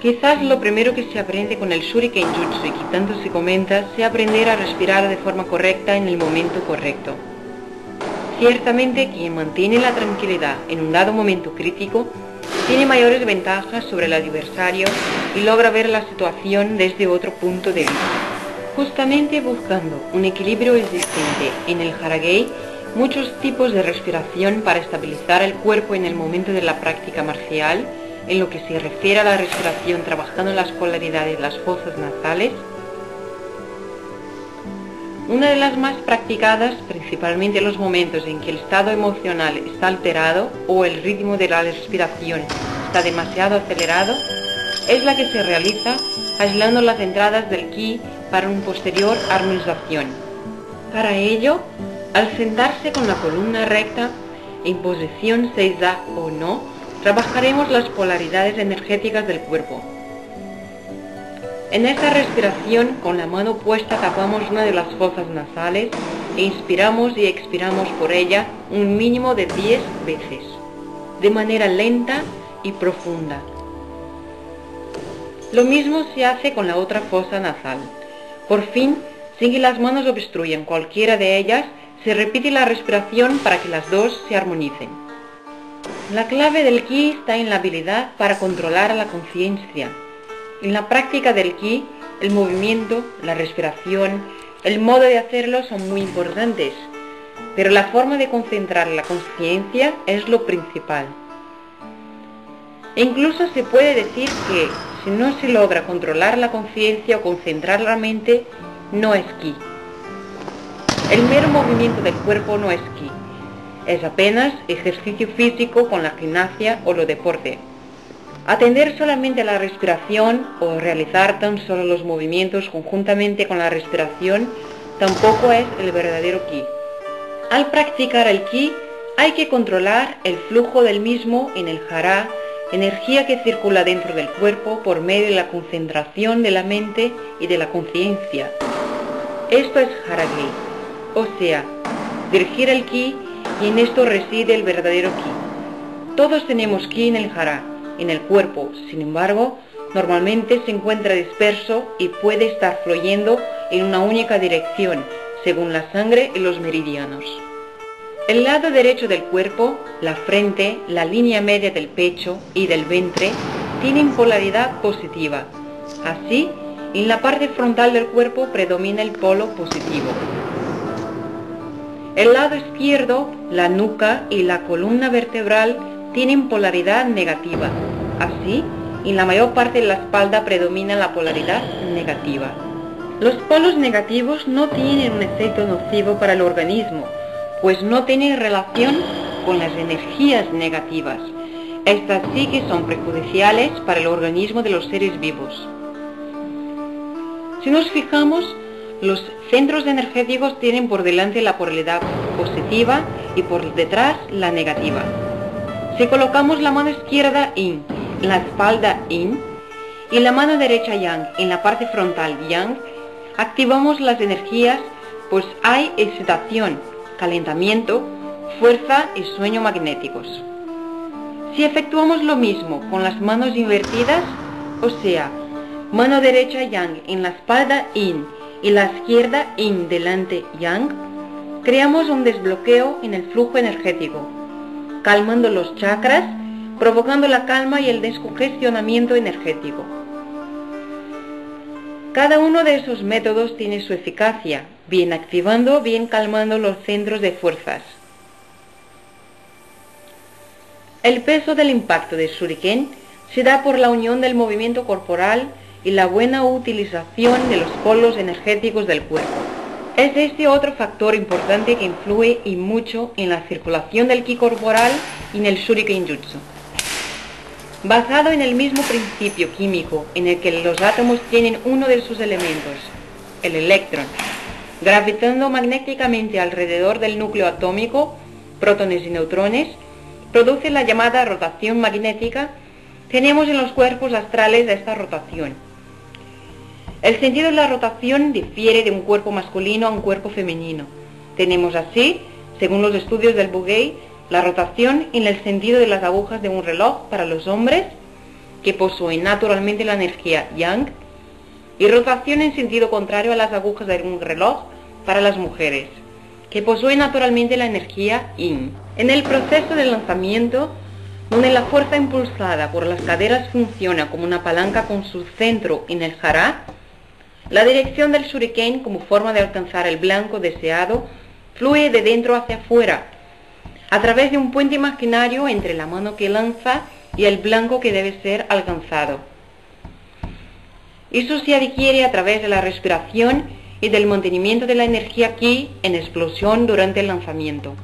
Quizás lo primero que se aprende con el Shuriken Jutsu y que tanto se comenta sea aprender a respirar de forma correcta en el momento correcto. Ciertamente quien mantiene la tranquilidad en un dado momento crítico tiene mayores ventajas sobre el adversario y logra ver la situación desde otro punto de vista. Justamente buscando un equilibrio existente en el Haragei, muchos tipos de respiración para estabilizar el cuerpo en el momento de la práctica marcial, en lo que se refiere a la respiración trabajando las polaridades de las fosas nasales, una de las más practicadas, principalmente en los momentos en que el estado emocional está alterado o el ritmo de la respiración está demasiado acelerado, es la que se realiza aislando las entradas del ki para una posterior armonización. Para ello, al sentarse con la columna recta, en posición 6A o no, trabajaremos las polaridades energéticas del cuerpo. En esta respiración, con la mano puesta tapamos una de las fosas nasales e inspiramos y expiramos por ella un mínimo de 10 veces, de manera lenta y profunda. Lo mismo se hace con la otra fosa nasal. Por fin, sin que las manos obstruyan cualquiera de ellas, se repite la respiración para que las dos se armonicen. La clave del ki está en la habilidad para controlar la conciencia, en la práctica del ki, el movimiento, la respiración, el modo de hacerlo son muy importantes, pero la forma de concentrar la conciencia es lo principal. E incluso se puede decir que si no se logra controlar la conciencia o concentrar la mente, no es ki. El mero movimiento del cuerpo no es ki, es apenas ejercicio físico con la gimnasia o lo deporte. Atender solamente a la respiración o realizar tan solo los movimientos conjuntamente con la respiración tampoco es el verdadero ki. Al practicar el ki hay que controlar el flujo del mismo en el jara, energía que circula dentro del cuerpo por medio de la concentración de la mente y de la conciencia. Esto es haragi, o sea, dirigir el ki y en esto reside el verdadero ki. Todos tenemos ki en el jara, en el cuerpo, sin embargo, normalmente se encuentra disperso y puede estar fluyendo en una única dirección, según la sangre y los meridianos. El lado derecho del cuerpo, la frente, la línea media del pecho y del vientre tienen polaridad positiva. Así, en la parte frontal del cuerpo predomina el polo positivo. El lado izquierdo, la nuca y la columna vertebral tienen polaridad negativa. Así, en la mayor parte de la espalda predomina la polaridad negativa. Los polos negativos no tienen un efecto nocivo para el organismo, pues no tienen relación con las energías negativas. Estas sí que son perjudiciales para el organismo de los seres vivos. Si nos fijamos, los centros energéticos tienen por delante la polaridad positiva y por detrás la negativa. Si colocamos la mano izquierda in, la espalda in y la mano derecha yang en la parte frontal yang, activamos las energías pues hay excitación, calentamiento, fuerza y sueño magnéticos. Si efectuamos lo mismo con las manos invertidas, o sea, mano derecha yang en la espalda in y la izquierda in delante yang, creamos un desbloqueo en el flujo energético calmando los chakras, provocando la calma y el descongestionamiento energético. Cada uno de esos métodos tiene su eficacia, bien activando, bien calmando los centros de fuerzas. El peso del impacto de Shuriken se da por la unión del movimiento corporal y la buena utilización de los polos energéticos del cuerpo. Es este otro factor importante que influye y mucho en la circulación del ki corporal y en el shuriken jutsu. Basado en el mismo principio químico en el que los átomos tienen uno de sus elementos, el electrón, gravitando magnéticamente alrededor del núcleo atómico, protones y neutrones, produce la llamada rotación magnética, tenemos en los cuerpos astrales esta rotación el sentido de la rotación difiere de un cuerpo masculino a un cuerpo femenino. Tenemos así, según los estudios del Bugey, la rotación en el sentido de las agujas de un reloj para los hombres que posee naturalmente la energía yang, y rotación en sentido contrario a las agujas de un reloj para las mujeres, que posee naturalmente la energía yin. En el proceso de lanzamiento, donde la fuerza impulsada por las caderas funciona como una palanca con su centro en el jara, la dirección del shuriken como forma de alcanzar el blanco deseado fluye de dentro hacia afuera, a través de un puente imaginario entre la mano que lanza y el blanco que debe ser alcanzado. Eso se adquiere a través de la respiración y del mantenimiento de la energía ki en explosión durante el lanzamiento.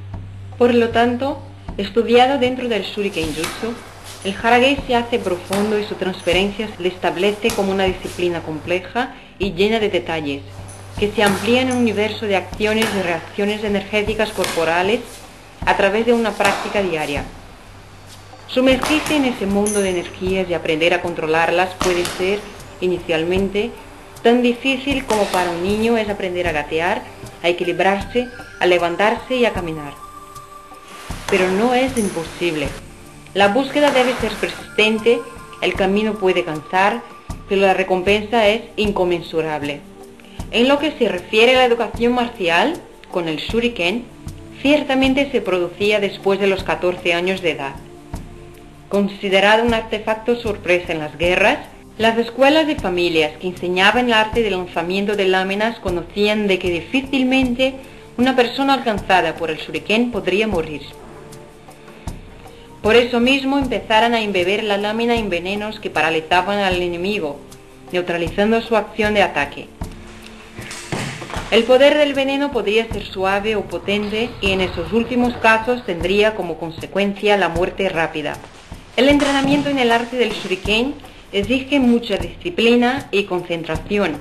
Por lo tanto, estudiado dentro del Shuriken Jutsu, el Haragei se hace profundo y su transferencia se establece como una disciplina compleja y llena de detalles, que se amplía en un universo de acciones y reacciones energéticas corporales a través de una práctica diaria. Sumergirse en ese mundo de energías y aprender a controlarlas puede ser, inicialmente, tan difícil como para un niño es aprender a gatear, a equilibrarse, a levantarse y a caminar. Pero no es imposible. La búsqueda debe ser persistente, el camino puede cansar, pero la recompensa es inconmensurable. En lo que se refiere a la educación marcial, con el shuriken, ciertamente se producía después de los 14 años de edad. Considerado un artefacto sorpresa en las guerras, las escuelas de familias que enseñaban el arte del lanzamiento de láminas conocían de que difícilmente una persona alcanzada por el shuriken podría morir. Por eso mismo empezaron a embeber la lámina en venenos que paralizaban al enemigo, neutralizando su acción de ataque. El poder del veneno podría ser suave o potente y en esos últimos casos tendría como consecuencia la muerte rápida. El entrenamiento en el arte del shuriken exige mucha disciplina y concentración.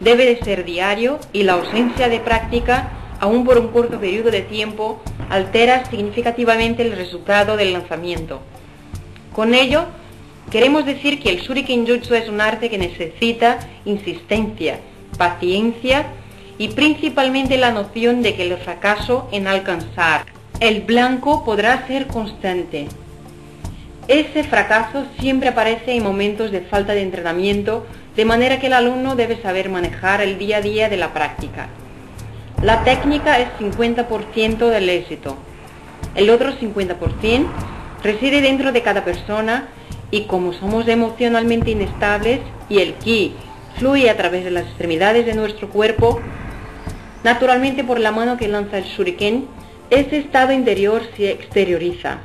Debe de ser diario y la ausencia de práctica, aún por un corto periodo de tiempo, altera significativamente el resultado del lanzamiento. Con ello, queremos decir que el Shuriken Jutsu es un arte que necesita insistencia, paciencia y principalmente la noción de que el fracaso en alcanzar el blanco podrá ser constante. Ese fracaso siempre aparece en momentos de falta de entrenamiento, de manera que el alumno debe saber manejar el día a día de la práctica. La técnica es 50% del éxito. El otro 50% reside dentro de cada persona y como somos emocionalmente inestables y el ki fluye a través de las extremidades de nuestro cuerpo, naturalmente por la mano que lanza el shuriken, ese estado interior se exterioriza.